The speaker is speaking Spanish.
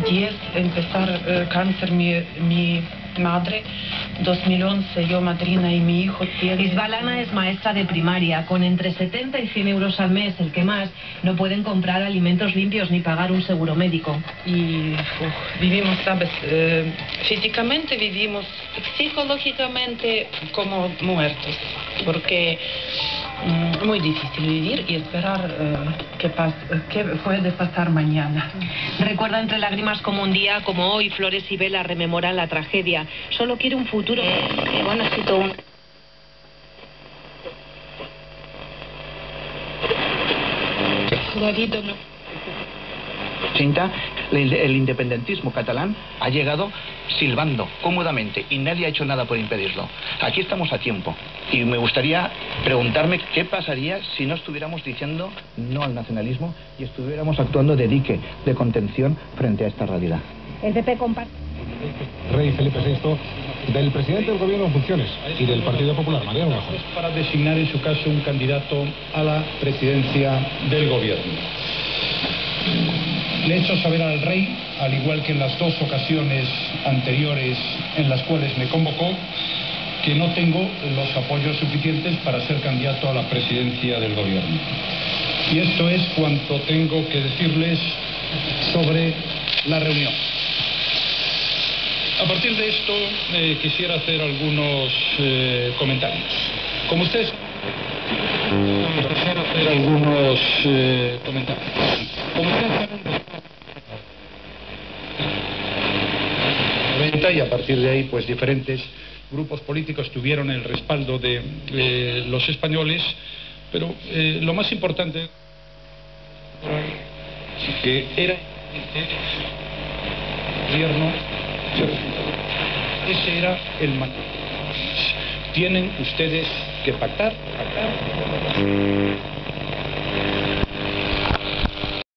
2010 empezar eh, cáncer mi, mi madre, 2011 yo madrina y mi hijo tiene... Isbalana es maestra de primaria, con entre 70 y 100 euros al mes, el que más, no pueden comprar alimentos limpios ni pagar un seguro médico. Y uf, vivimos, sabes, eh, físicamente vivimos, psicológicamente como muertos, porque muy difícil vivir y esperar eh, que, pas, que puede pasar mañana. Recuerda entre lágrimas como un día, como hoy, Flores y Vela rememoran la tragedia. Solo quiere un futuro. Que bueno, si tú... David, no. 80, el, el independentismo catalán ha llegado silbando cómodamente y nadie ha hecho nada por impedirlo. Aquí estamos a tiempo y me gustaría preguntarme qué pasaría si no estuviéramos diciendo no al nacionalismo y estuviéramos actuando de dique, de contención frente a esta realidad. El PP comparte... Rey Felipe VI, del presidente del gobierno en funciones y del Partido Popular, Mariano Rajoy. Para designar en su caso un candidato a la presidencia del gobierno. Le he hecho saber al rey, al igual que en las dos ocasiones anteriores en las cuales me convocó, que no tengo los apoyos suficientes para ser candidato a la presidencia del gobierno. Y esto es cuanto tengo que decirles sobre la reunión. A partir de esto, eh, quisiera hacer algunos eh, comentarios. Como ustedes quisiera hacer algunos comentarios. Como ustedes 90 y a partir de ahí, pues diferentes grupos políticos tuvieron el respaldo de eh, los españoles, pero eh, lo más importante que era el gobierno ese era el mandato. Tienen ustedes que pactar, pactar.